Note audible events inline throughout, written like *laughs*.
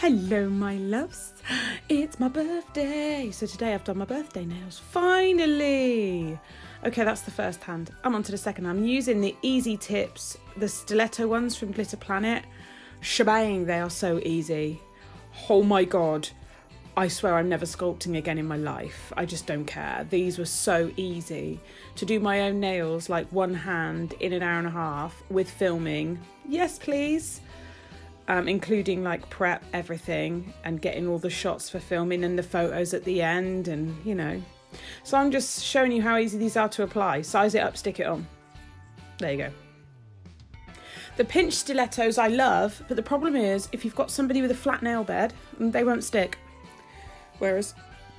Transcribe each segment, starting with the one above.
Hello, my loves. It's my birthday. So today I've done my birthday nails. Finally. Okay, that's the first hand. I'm on to the second. I'm using the Easy Tips, the stiletto ones from Glitter Planet. Shebang, they are so easy. Oh my god. I swear I'm never sculpting again in my life. I just don't care. These were so easy. To do my own nails, like one hand in an hour and a half with filming. Yes, please um, including like prep everything and getting all the shots for filming and the photos at the end and you know. So i'm just showing you how easy these are to apply. Size it up stick it on. There you go. The pinch stilettos i love but the problem is if you've got somebody with a flat nail bed they won't stick. Whereas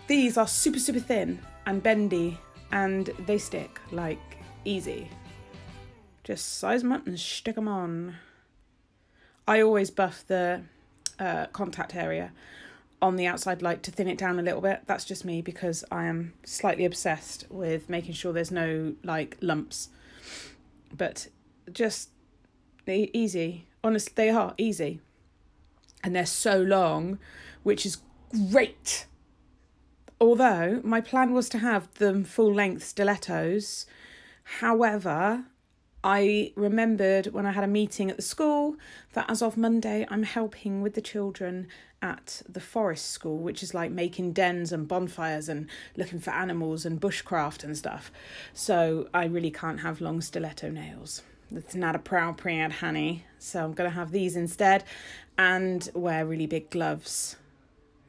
these are super super thin and bendy and they stick like easy. Just size them up and stick them on I always buff the uh, contact area on the outside like to thin it down a little bit. That's just me because I am slightly obsessed with making sure there's no like lumps. But just easy. Honestly, they are easy. And they're so long, which is great. Although my plan was to have them full length stilettos. However, I remembered when I had a meeting at the school that as of Monday, I'm helping with the children at the forest school, which is like making dens and bonfires and looking for animals and bushcraft and stuff. So I really can't have long stiletto nails. That's not a proud proud honey. So I'm going to have these instead and wear really big gloves.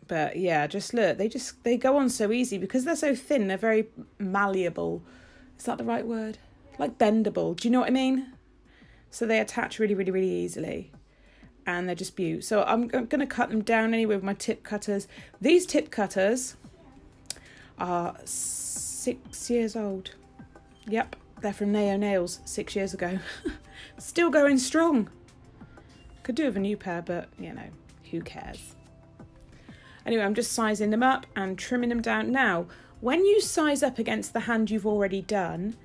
But yeah, just look, they just they go on so easy because they're so thin, they're very malleable. Is that the right word? Like bendable. Do you know what I mean? So they attach really, really, really easily. And they're just beautiful. So I'm, I'm going to cut them down anyway with my tip cutters. These tip cutters are six years old. Yep, they're from Nao Nails six years ago. *laughs* Still going strong. Could do with a new pair, but you know, who cares? Anyway, I'm just sizing them up and trimming them down. Now, when you size up against the hand you've already done,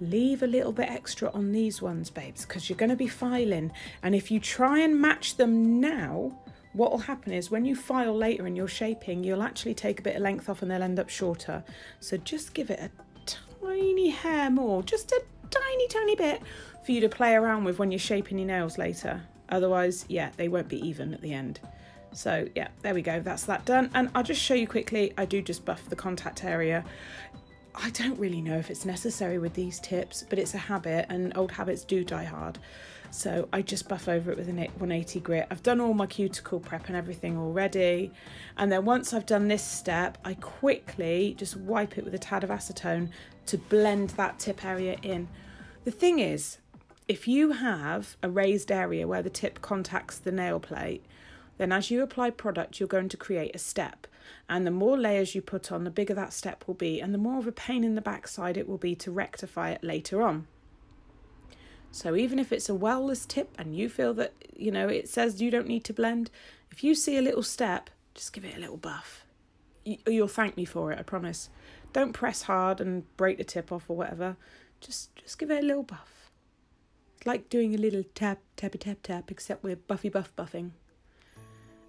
leave a little bit extra on these ones, babes, because you're going to be filing. And if you try and match them now, what will happen is when you file later and you're shaping, you'll actually take a bit of length off and they'll end up shorter. So just give it a tiny hair more, just a tiny, tiny bit for you to play around with when you're shaping your nails later. Otherwise, yeah, they won't be even at the end. So yeah, there we go, that's that done. And I'll just show you quickly, I do just buff the contact area. I don't really know if it's necessary with these tips, but it's a habit and old habits do die hard. So I just buff over it with a 180 grit. I've done all my cuticle prep and everything already. And then once I've done this step, I quickly just wipe it with a tad of acetone to blend that tip area in. The thing is, if you have a raised area where the tip contacts the nail plate, then as you apply product, you're going to create a step. And the more layers you put on, the bigger that step will be, and the more of a pain in the backside it will be to rectify it later on. So even if it's a wellless tip and you feel that, you know, it says you don't need to blend, if you see a little step, just give it a little buff. You'll thank me for it, I promise. Don't press hard and break the tip off or whatever. Just just give it a little buff. It's like doing a little tap, tappy tap tap, except we're buffy buff buffing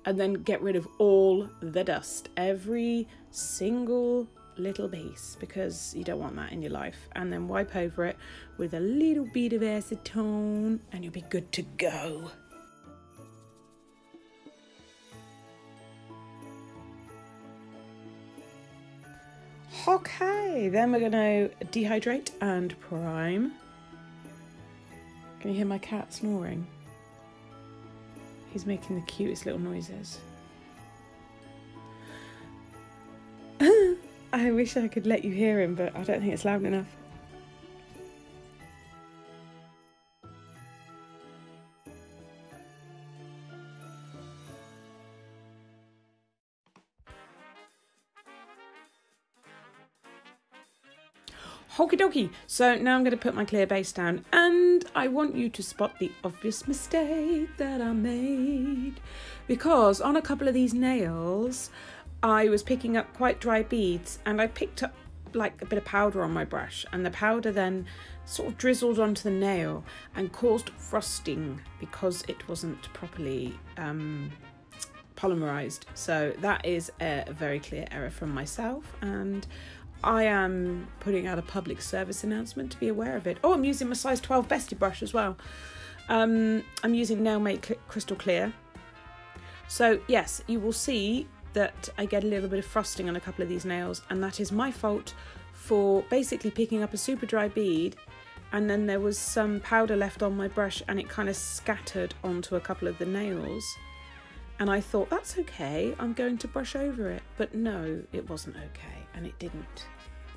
and then get rid of all the dust, every single little piece, because you don't want that in your life. And then wipe over it with a little bit of acetone, and you'll be good to go. Okay, then we're to dehydrate and prime. Can you hear my cat snoring? He's making the cutest little noises. *laughs* I wish I could let you hear him, but I don't think it's loud enough. Okie dokie. So now I'm going to put my clear base down and I want you to spot the obvious mistake that I made. Because on a couple of these nails, I was picking up quite dry beads and I picked up like a bit of powder on my brush and the powder then sort of drizzled onto the nail and caused frosting because it wasn't properly um, polymerized. So that is a very clear error from myself and I am putting out a public service announcement to be aware of it. Oh, I'm using my size 12 bestie brush as well. Um, I'm using Nailmate Crystal Clear. So yes, you will see that I get a little bit of frosting on a couple of these nails and that is my fault for basically picking up a super dry bead and then there was some powder left on my brush and it kind of scattered onto a couple of the nails and I thought that's okay I'm going to brush over it but no it wasn't okay and it didn't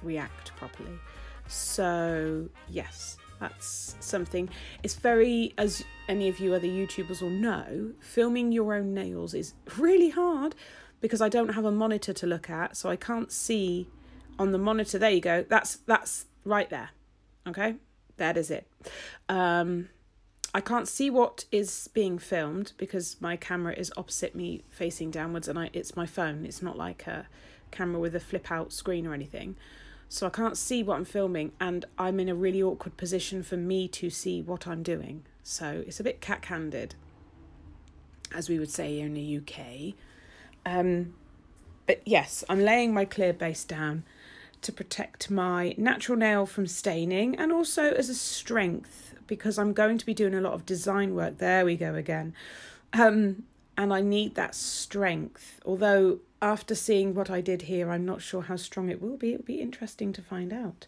react properly. So yes that's something. It's very as any of you other youtubers will know filming your own nails is really hard because I don't have a monitor to look at so I can't see on the monitor. There you go. That's that's right there. Okay? That is it. Um, I can't see what is being filmed because my camera is opposite me facing downwards and I, it's my phone. It's not like a camera with a flip out screen or anything. So I can't see what I'm filming and I'm in a really awkward position for me to see what I'm doing. So it's a bit cat handed, as we would say in the UK. Um, but yes, I'm laying my clear base down to protect my natural nail from staining and also as a strength because I'm going to be doing a lot of design work. There we go again. Um, and I need that strength. Although after seeing what I did here, I'm not sure how strong it will be. It'll be interesting to find out.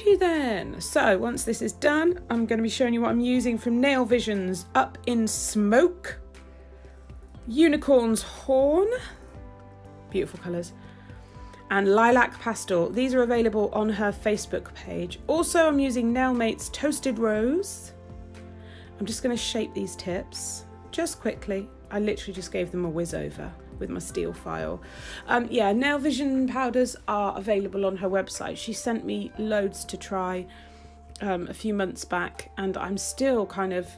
Alrighty then, so once this is done, I'm going to be showing you what I'm using from Nail Visions Up in Smoke, Unicorn's Horn, beautiful colours, and Lilac Pastel. These are available on her Facebook page. Also, I'm using Nailmate's Toasted Rose. I'm just going to shape these tips just quickly. I literally just gave them a whiz over with my steel file. Um, yeah, Nail Vision powders are available on her website. She sent me loads to try um, a few months back, and I'm still kind of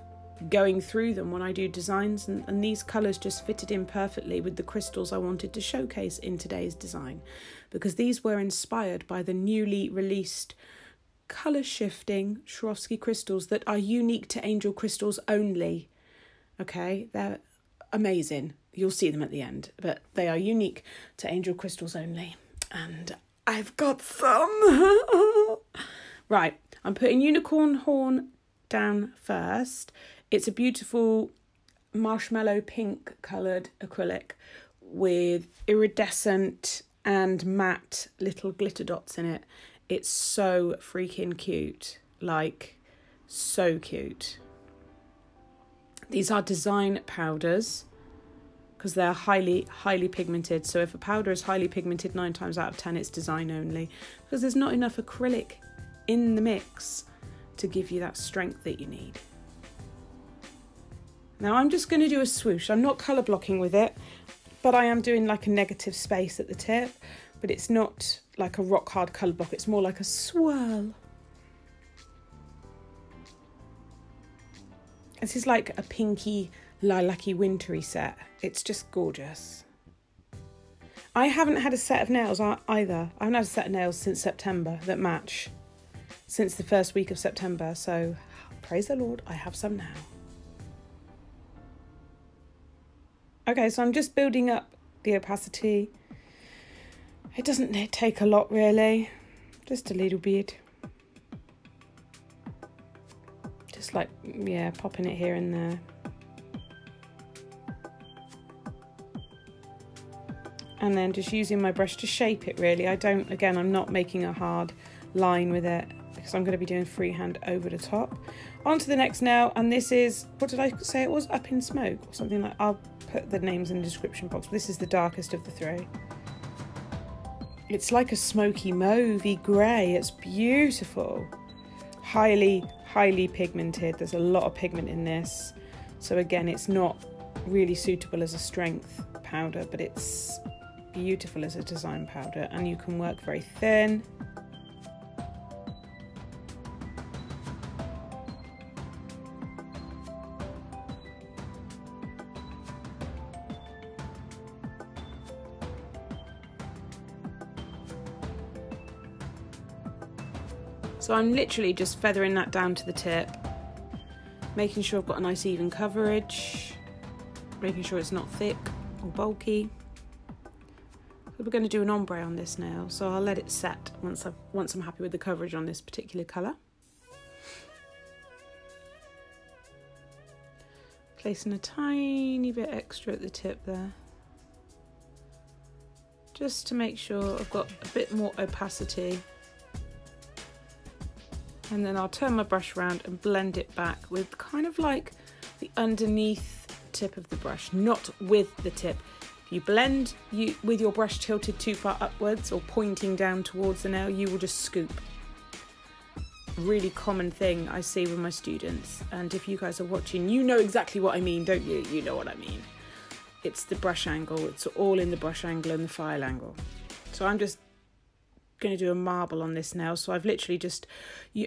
going through them when I do designs, and, and these colours just fitted in perfectly with the crystals I wanted to showcase in today's design because these were inspired by the newly released colour shifting Swarovski crystals that are unique to angel crystals only. Okay, they're amazing. You'll see them at the end, but they are unique to angel crystals only. And I've got some. *laughs* right, I'm putting unicorn horn down first. It's a beautiful marshmallow pink coloured acrylic with iridescent and matte little glitter dots in it. It's so freaking cute. Like, so cute. These are design powders because they're highly, highly pigmented. So if a powder is highly pigmented, nine times out of 10, it's design only because there's not enough acrylic in the mix to give you that strength that you need. Now I'm just going to do a swoosh. I'm not colour blocking with it, but I am doing like a negative space at the tip, but it's not like a rock hard colour block. It's more like a swirl. This is like a pinky, lilac-y, wintry set. It's just gorgeous. I haven't had a set of nails either. I haven't had a set of nails since September that match. Since the first week of September, so praise the Lord, I have some now. Okay, so I'm just building up the opacity. It doesn't take a lot really, just a little bit. just like, yeah, popping it here and there. And then just using my brush to shape it really. I don't, again, I'm not making a hard line with it because I'm going to be doing freehand over the top. On to the next now, and this is, what did I say it was? Up in Smoke or something like, I'll put the names in the description box. This is the darkest of the three. It's like a smoky mauvey grey. It's beautiful. Highly, highly pigmented. There's a lot of pigment in this. So again, it's not really suitable as a strength powder, but it's beautiful as a design powder and you can work very thin So I'm literally just feathering that down to the tip, making sure I've got a nice even coverage, making sure it's not thick or bulky we're going to do an ombre on this nail, so I'll let it set once, I've, once I'm happy with the coverage on this particular colour. Placing a tiny bit extra at the tip there. Just to make sure I've got a bit more opacity and then I'll turn my brush around and blend it back with kind of like the underneath tip of the brush, not with the tip. You blend you, with your brush tilted too far upwards or pointing down towards the nail, you will just scoop. Really common thing I see with my students. And if you guys are watching, you know exactly what I mean, don't you? You know what I mean. It's the brush angle. It's all in the brush angle and the file angle. So I'm just going to do a marble on this nail. So I've literally just,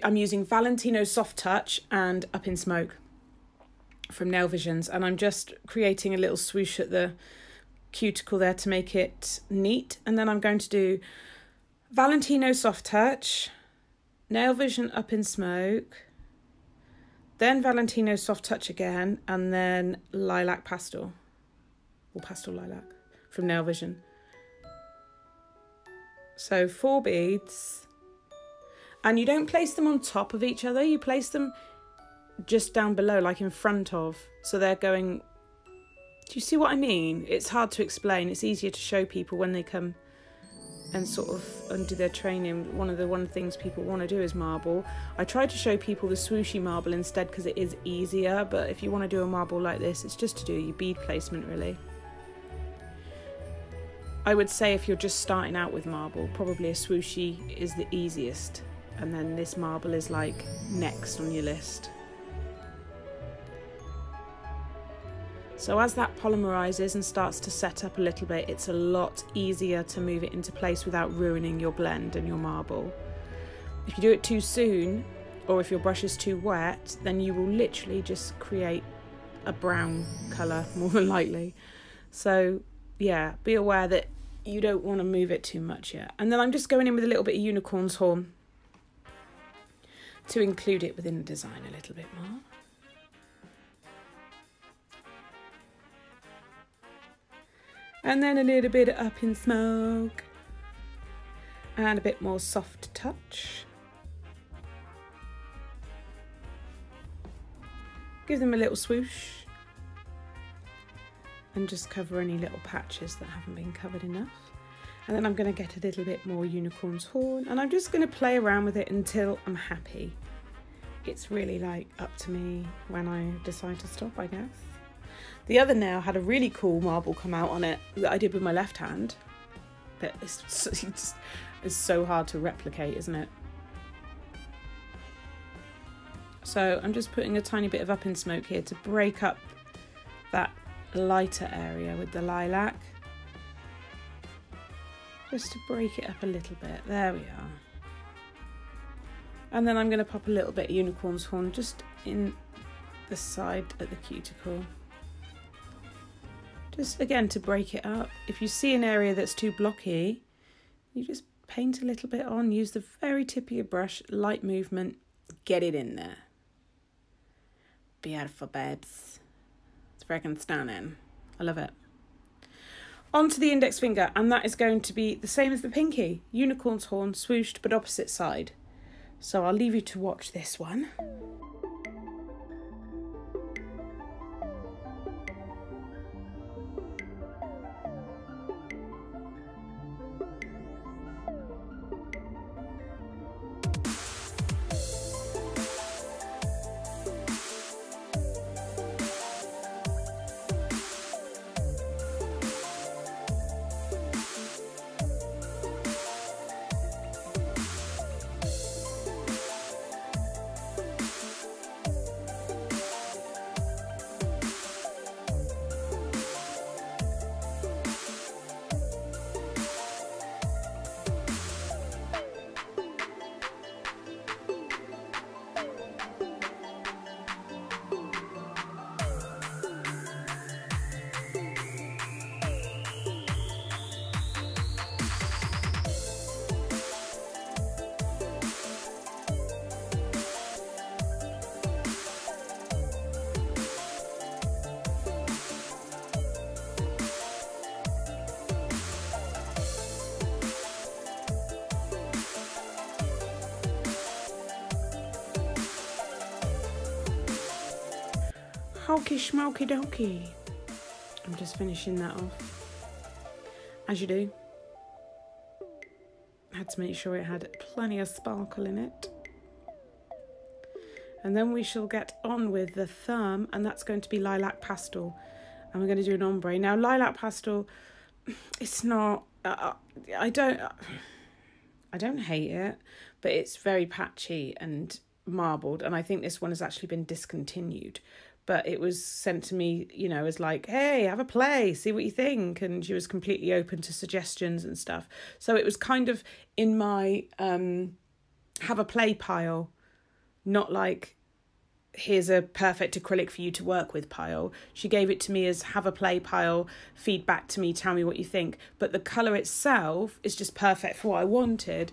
I'm using Valentino Soft Touch and Up in Smoke from Nail Visions. And I'm just creating a little swoosh at the cuticle there to make it neat. And then I'm going to do Valentino Soft Touch, Nail Vision Up in Smoke, then Valentino Soft Touch again, and then Lilac Pastel, or Pastel Lilac from Nail Vision. So four beads. And you don't place them on top of each other, you place them just down below, like in front of. So they're going. Do you see what I mean? It's hard to explain. It's easier to show people when they come and sort of under their training. One of the one things people want to do is marble. I try to show people the swooshy marble instead because it is easier. But if you want to do a marble like this, it's just to do your bead placement really. I would say if you're just starting out with marble, probably a swooshy is the easiest, and then this marble is like next on your list. So as that polymerizes and starts to set up a little bit, it's a lot easier to move it into place without ruining your blend and your marble. If you do it too soon, or if your brush is too wet, then you will literally just create a brown colour *laughs* more than likely. So yeah, be aware that you don't want to move it too much yet. And then I'm just going in with a little bit of unicorn's horn to include it within the design a little bit more. And then a little bit up in smoke and a bit more soft touch. Give them a little swoosh and just cover any little patches that haven't been covered enough. And then I'm going to get a little bit more unicorn's horn and I'm just going to play around with it until I'm happy. It's really like up to me when I decide to stop, I guess. The other nail had a really cool marble come out on it that I did with my left hand. But it's, *laughs* it's, it's so hard to replicate, isn't it? So I'm just putting a tiny bit of up in smoke here to break up that lighter area with the lilac. Just to break it up a little bit. There we are. And then I'm going to pop a little bit of unicorn's horn just in the side at the cuticle. Just again to break it up. If you see an area that's too blocky, you just paint a little bit on, use the very tip of your brush, light movement, get it in there. Beautiful, babes It's freaking stunning. I love it. Onto the index finger, and that is going to be the same as the pinky. Unicorn's horn swooshed, but opposite side. So I'll leave you to watch this one. Hokey smoky dokey. I'm just finishing that off. As you do. Had to make sure it had plenty of sparkle in it. And then we shall get on with the thumb, and that's going to be lilac pastel. And we're going to do an ombre. Now, lilac pastel, *clears throat* it's not, uh, I don't, I don't hate it, but it's very patchy and marbled. And I think this one has actually been discontinued. But it was sent to me, you know, as like, hey, have a play, see what you think. And she was completely open to suggestions and stuff. So it was kind of in my um, have a play pile, not like here's a perfect acrylic for you to work with pile. She gave it to me as have a play pile, feedback to me, tell me what you think. But the colour itself is just perfect for what I wanted.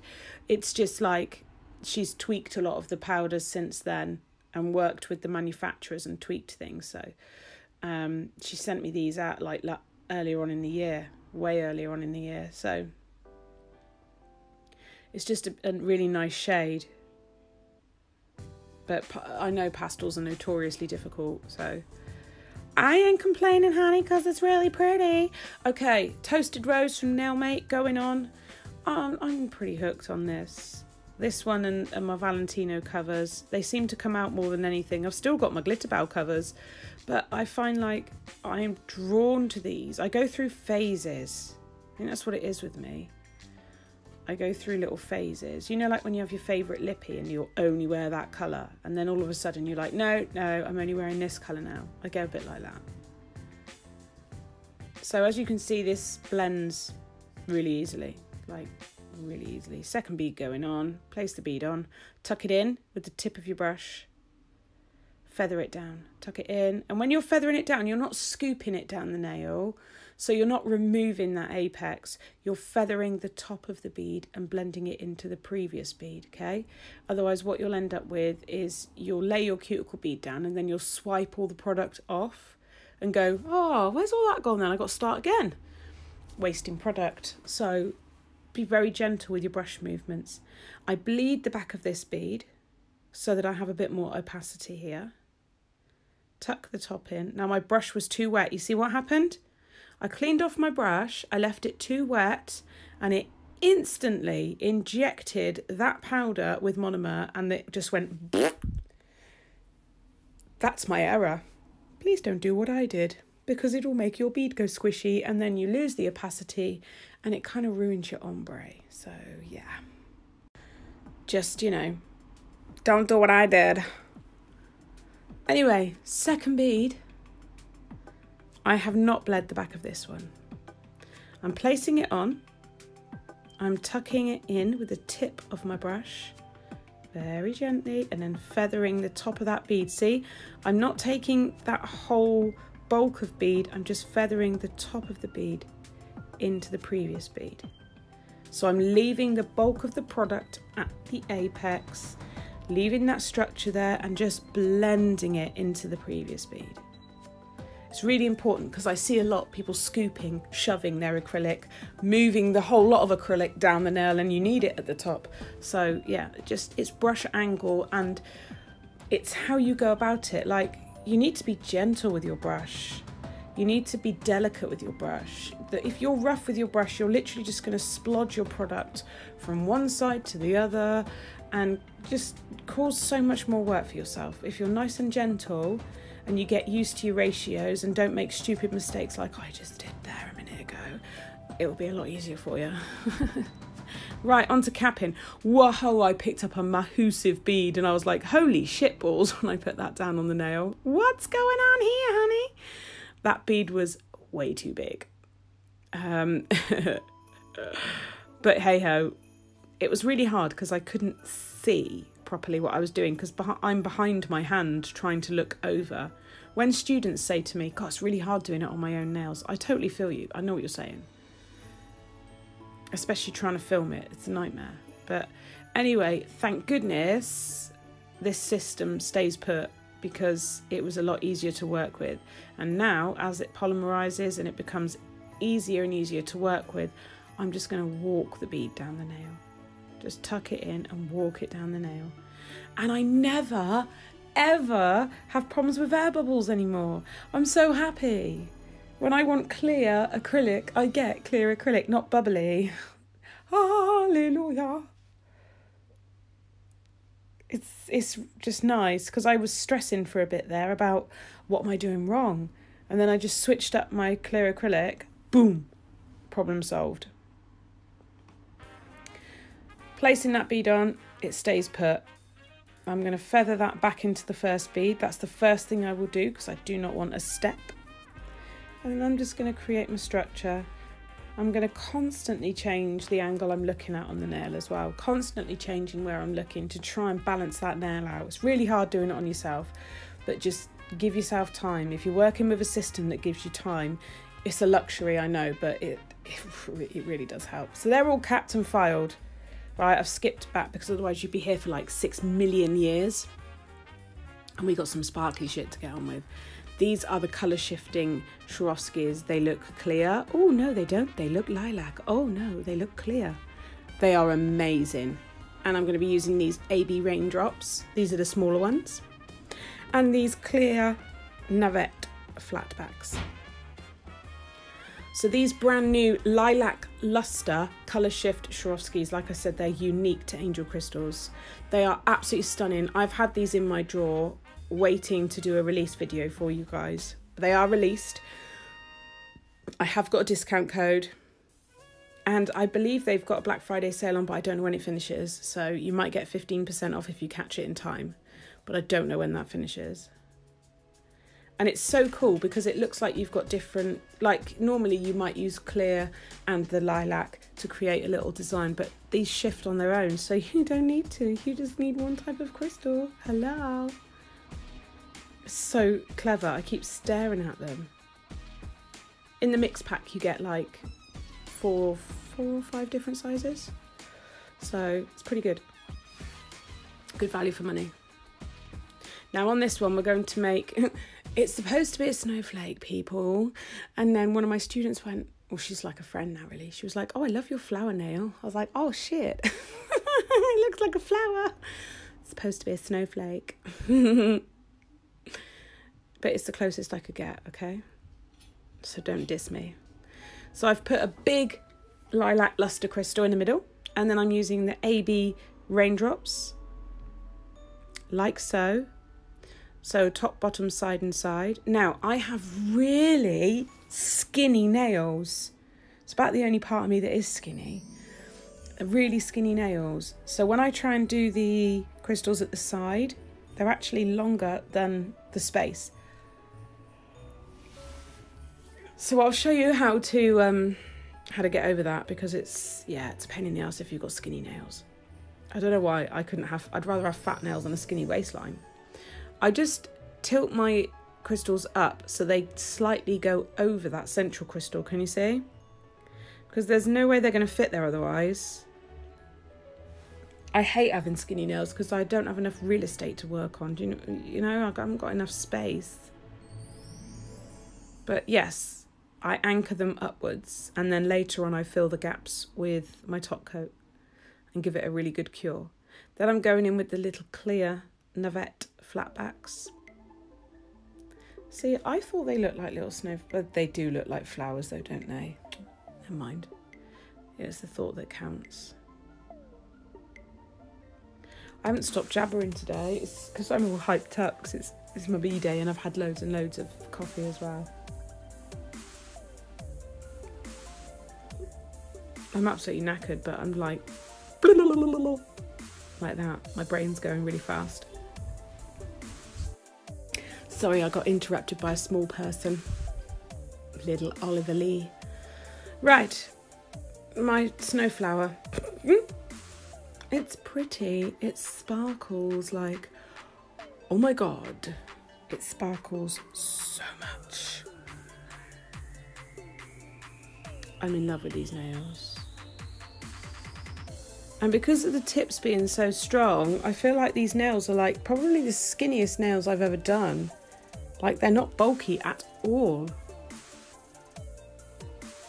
It's just like she's tweaked a lot of the powders since then and worked with the manufacturers and tweaked things. So um, she sent me these out like earlier on in the year, way earlier on in the year. So it's just a, a really nice shade but I know pastels are notoriously difficult, so I ain't complaining, honey, because it's really pretty. Okay, Toasted Rose from Nailmate going on. Um, I'm pretty hooked on this. This one and, and my Valentino covers, they seem to come out more than anything. I've still got my Glitterbels covers, but I find like I'm drawn to these. I go through phases. I think that's what it is with me. I go through little phases. You know, like when you have your favourite lippy and you'll only wear that colour, and then all of a sudden you're like, no, no, I'm only wearing this colour now. I go a bit like that. So as you can see, this blends really easily, like really easily. Second bead going on, place the bead on, tuck it in with the tip of your brush, feather it down, tuck it in. And when you're feathering it down, you're not scooping it down the nail so you're not removing that apex, you're feathering the top of the bead and blending it into the previous bead, okay? Otherwise what you'll end up with is you'll lay your cuticle bead down and then you'll swipe all the product off and go, oh, where's all that gone then? I've got to start again. Wasting product. So be very gentle with your brush movements. I bleed the back of this bead so that I have a bit more opacity here. Tuck the top in. Now my brush was too wet. You see what happened? I cleaned off my brush, I left it too wet, and it instantly injected that powder with monomer and it just went. *sniffs* That's my error. Please don't do what I did because it'll make your bead go squishy and then you lose the opacity and it kind of ruins your ombre. So, yeah. Just, you know, don't do what I did. Anyway, second bead. I have not bled the back of this one. I'm placing it on. I'm tucking it in with the tip of my brush very gently and then feathering the top of that bead. See, I'm not taking that whole bulk of bead, I'm just feathering the top of the bead into the previous bead. So I'm leaving the bulk of the product at the apex, leaving that structure there and just blending it into the previous bead. It's really important because I see a lot people scooping, shoving their acrylic, moving the whole lot of acrylic down the nail and you need it at the top. So yeah, just it's brush angle and it's how you go about it. Like you need to be gentle with your brush. You need to be delicate with your brush. That if you're rough with your brush, you're literally just going to splodge your product from one side to the other and just cause so much more work for yourself. If you're nice and gentle, and you get used to your ratios and don't make stupid mistakes like I just did there a minute ago, it will be a lot easier for you. *laughs* right, on to capping. Whoa, I picked up a mahusive bead and I was like, holy shit balls *laughs* when I put that down on the nail. What's going on here, honey? That bead was way too big. Um, *laughs* but hey ho, it was really hard because I couldn't see properly what I was doing because I'm behind my hand trying to look over. When students say to me, God, it's really hard doing it on my own nails, I totally feel you. I know what you're saying. Especially trying to film it, it's a nightmare. But anyway, thank goodness this system stays put because it was a lot easier to work with. And now, as it polymerizes and it becomes easier and easier to work with, I'm just going to walk the bead down the nail. Just tuck it in and walk it down the nail. And I never, ever have problems with air bubbles anymore. I'm so happy. When I want clear acrylic, I get clear acrylic, not bubbly. *laughs* Hallelujah. It's it's just nice because I was stressing for a bit there about what am I doing wrong, and then I just switched up my clear acrylic. Boom, problem solved. Placing that bead on, it stays put. I'm going to feather that back into the first bead. That's the first thing I will do because I do not want a step. And then I'm just going to create my structure. I'm going to constantly change the angle I'm looking at on the nail as well, constantly changing where I'm looking to try and balance that nail out. It's really hard doing it on yourself, but just give yourself time. If you're working with a system that gives you time, it's a luxury, I know, but it, it, *laughs* it really does help. So they're all capped and filed, right? I've skipped back because otherwise you'd be here for like six million years. And we got some sparkly shit to get on with. These are the colour shifting Swarovskis. They look clear. Oh, no, they don't. They look lilac. Oh, no, they look clear. They are amazing. And I'm going to be using these AB raindrops. These are the smaller ones. And these clear Navette flatbacks. So these brand new lilac luster color shift Swarovskis, like I said, they're unique to angel crystals. They are absolutely stunning. I've had these in my drawer waiting to do a release video for you guys. They are released. I have got a discount code and I believe they've got a Black Friday sale on, but I don't know when it finishes. So you might get 15% off if you catch it in time, but I don't know when that finishes. And it's so cool because it looks like you've got different, like normally you might use clear and the lilac to create a little design, but these shift on their own. So *laughs* you don't need to, you just need one type of crystal. Hello so clever. I keep staring at them. In the mix pack, you get like four, four or five different sizes. So it's pretty good. Good value for money. Now on this one, we're going to make, *laughs* it's supposed to be a snowflake, people. And then one of my students went, well, she's like a friend now, really. She was like, oh, I love your flower nail. I was like, oh, shit. *laughs* it looks like a flower. It's supposed to be a snowflake. *laughs* but it's the closest I could get, okay? So don't diss me. So I've put a big lilac luster crystal in the middle, and then I'm using the AB raindrops, like so. So top, bottom, side and side. Now, I have really skinny nails. It's about the only part of me that is skinny. Really skinny nails. So when I try and do the crystals at the side, they're actually longer than the space. So I'll show you how to um, how to get over that because it's yeah it's a pain in the ass if you've got skinny nails. I don't know why I couldn't have. I'd rather have fat nails than a skinny waistline. I just tilt my crystals up so they slightly go over that central crystal. Can you see? Because there's no way they're going to fit there otherwise. I hate having skinny nails because I don't have enough real estate to work on. Do you know? You know, I haven't got enough space. But yes, I anchor them upwards and then later on I fill the gaps with my top coat and give it a really good cure. Then I'm going in with the little clear Navette flatbacks. See, I thought they looked like little snow, but they do look like flowers though, don't they? Never mind. It's the thought that counts. I haven't stopped jabbering today. It's because I'm all hyped up because it's, it's my B-day and I've had loads and loads of coffee as well. I'm absolutely knackered, but I'm like, *laughs* like that. My brain's going really fast. Sorry, I got interrupted by a small person. Little Oliver Lee. Right, my snowflower. *laughs* it's pretty. It sparkles like, oh my god. It sparkles so much. I'm in love with these nails. And because of the tips being so strong, I feel like these nails are like probably the skinniest nails I've ever done. Like they're not bulky at all.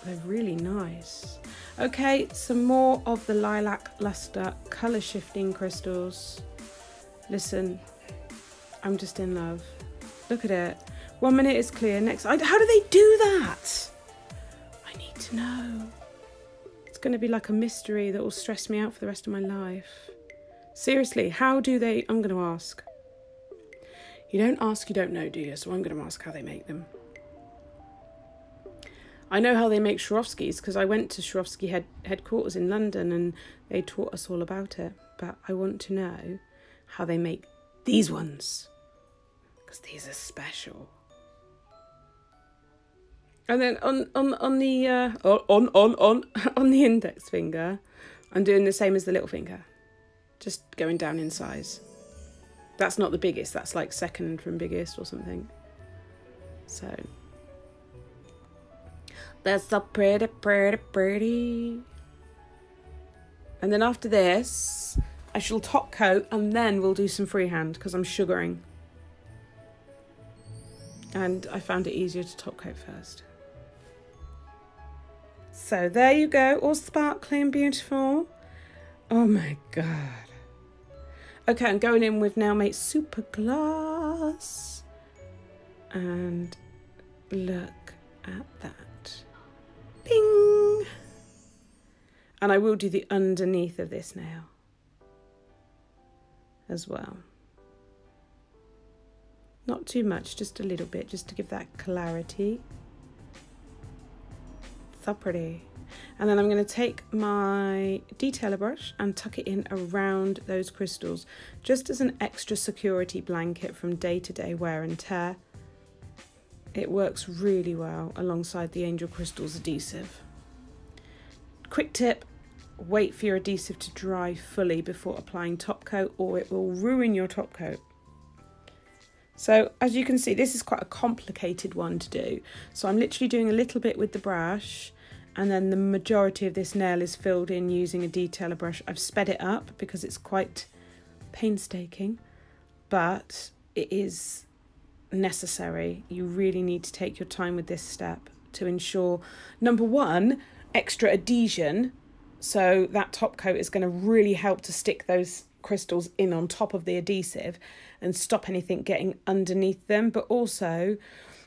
They're really nice. Okay, some more of the lilac luster colour shifting crystals. Listen, I'm just in love. Look at it. One minute it's clear, next. I, how do they do that? I need to know. It's going to be like a mystery that will stress me out for the rest of my life. Seriously, how do they? I'm going to ask. You don't ask, you don't know, do you? So I'm going to ask how they make them. I know how they make Swarovskis because I went to Swarovski head, headquarters in London and they taught us all about it. But I want to know how they make these ones because these are special. And then on on on the uh, on on on *laughs* on the index finger, I'm doing the same as the little finger, just going down in size. That's not the biggest. That's like second from biggest or something. So that's so pretty, pretty, pretty. And then after this, I shall top coat and then we'll do some freehand because I'm sugaring. And I found it easier to top coat first. So there you go, all sparkly and beautiful. Oh my god. Okay, I'm going in with Nail Mate Super gloss. And look at that. Bing! And I will do the underneath of this nail as well. Not too much, just a little bit, just to give that clarity. Pretty. And then I'm going to take my detailer brush and tuck it in around those crystals, just as an extra security blanket from day-to-day wear and tear. It works really well alongside the Angel Crystals adhesive. Quick tip, wait for your adhesive to dry fully before applying top coat or it will ruin your top coat. So as you can see, this is quite a complicated one to do. So I'm literally doing a little bit with the brush and then the majority of this nail is filled in using a detailer brush. I've sped it up because it's quite painstaking, but it is necessary. You really need to take your time with this step to ensure, number one, extra adhesion. So that top coat is going to really help to stick those crystals in on top of the adhesive and stop anything getting underneath them, but also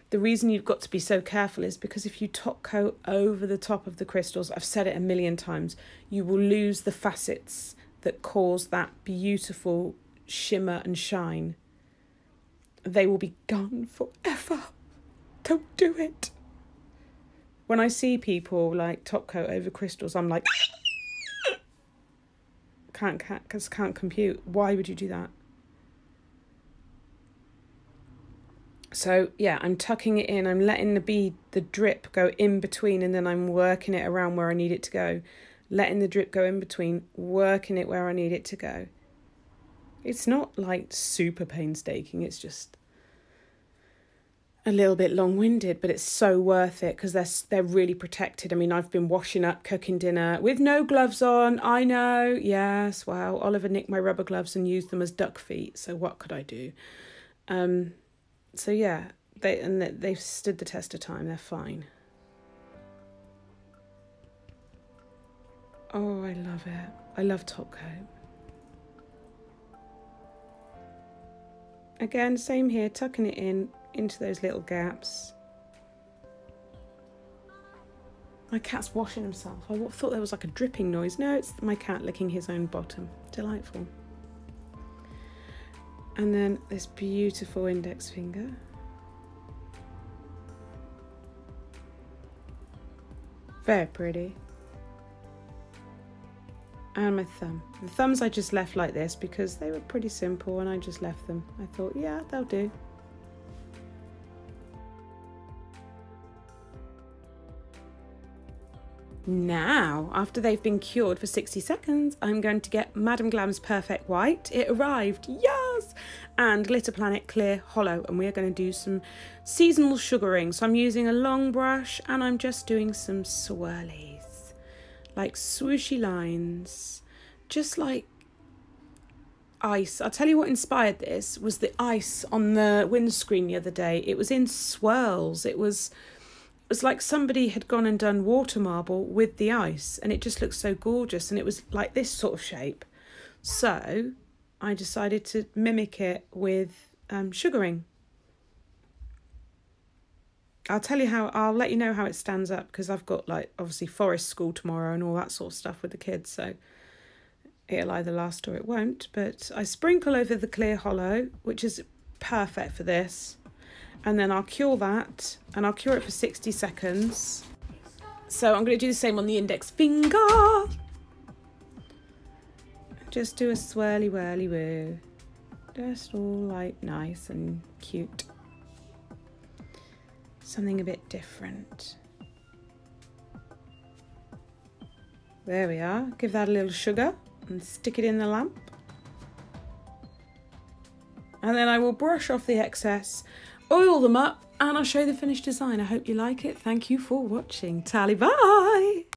the reason you've got to be so careful is because if you top coat over the top of the crystals, I've said it a million times, you will lose the facets that cause that beautiful shimmer and shine. They will be gone forever. Don't do it. When I see people like top coat over crystals, I'm like, *laughs* can't, can't, can't compute. Why would you do that? So yeah, I'm tucking it in, I'm letting the bead, the drip go in between and then I'm working it around where I need it to go. Letting the drip go in between, working it where I need it to go. It's not like super painstaking, it's just a little bit long-winded, but it's so worth it because they're they're really protected. I mean, I've been washing up, cooking dinner with no gloves on. I know, yes. wow Oliver nicked my rubber gloves and used them as duck feet. So what could I do? Um, so yeah, they and they've stood the test of time. They're fine. Oh, I love it. I love top coat. Again, same here, tucking it in into those little gaps. My cat's washing himself. I thought there was like a dripping noise. No, it's my cat licking his own bottom. Delightful. And then this beautiful index finger. Very pretty. And my thumb. The thumbs I just left like this because they were pretty simple and I just left them. I thought, yeah, they'll do. Now, after they've been cured for 60 seconds, I'm going to get Madame Glam's Perfect White. It arrived, And Glitter Planet Clear Holo, and we're going to do some seasonal sugaring. So I'm using a long brush and I'm just doing some swirlies, like swooshy lines, just like ice. I'll tell you what inspired this was the ice on the windscreen the other day. It was in swirls. It was it was like somebody had gone and done water marble with the ice and it just looked so gorgeous and it was like this sort of shape. So I decided to mimic it with um, sugaring. I'll tell you how, I'll let you know how it stands up because I've got like obviously forest school tomorrow and all that sort of stuff with the kids. So it'll either last or it won't. But I sprinkle over the clear holo, which is perfect for this. And then I'll cure that and I'll cure it for 60 seconds. So I'm going to do the same on the index finger. Just do a swirly whirly woo. Just all like nice and cute. Something a bit different. There we are. Give that a little sugar and stick it in the lamp. And then I will brush off the excess, oil them up, and I'll show you the finished design. I hope you like it. Thank you for watching. Tally bye!